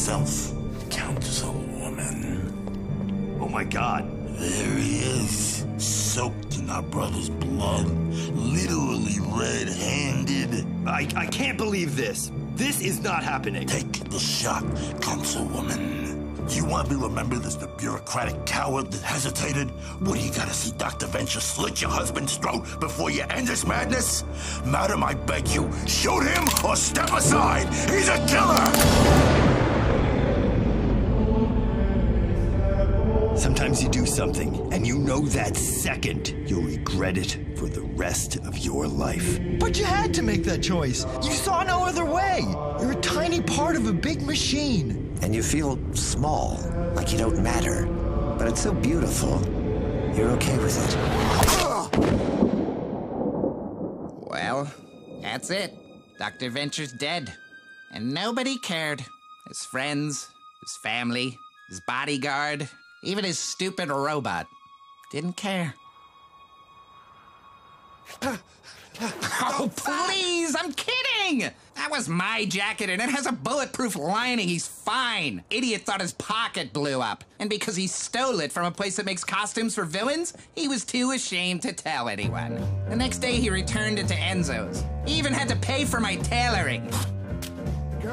myself, Councilwoman. Oh my god. There he is, soaked in our brother's blood, literally red-handed. I, I can't believe this. This is not happening. Take the shot, Councilwoman. You want me to remember remembered as the bureaucratic coward that hesitated? What do you gotta see Dr. Venture slit your husband's throat before you end this madness? Madam, I beg you, shoot him or step aside! He's a killer! Sometimes you do something, and you know that second you'll regret it for the rest of your life. But you had to make that choice. You saw no other way. You're a tiny part of a big machine. And you feel small, like you don't matter. But it's so beautiful. You're okay with it. Well, that's it. Dr. Venture's dead. And nobody cared. His friends, his family, his bodyguard, even his stupid robot. Didn't care. Oh, please! I'm kidding! That was my jacket and it has a bulletproof lining. He's fine. Idiot thought his pocket blew up. And because he stole it from a place that makes costumes for villains, he was too ashamed to tell anyone. The next day, he returned it to Enzo's. He even had to pay for my tailoring.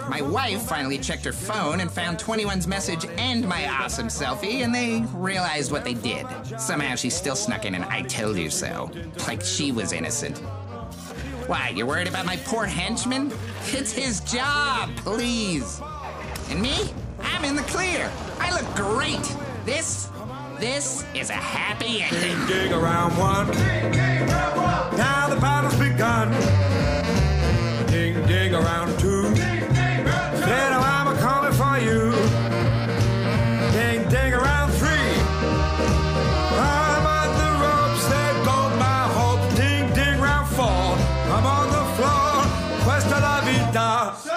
My wife finally checked her phone and found 21's message and my awesome selfie, and they realized what they did. Somehow she still snuck in an I told you so. Like she was innocent. Why, you're worried about my poor henchman? It's his job, please. And me? I'm in the clear. I look great. This, this is a happy ending. Ding ding around one. Now the battle's begun. Hope.